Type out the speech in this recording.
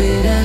it out.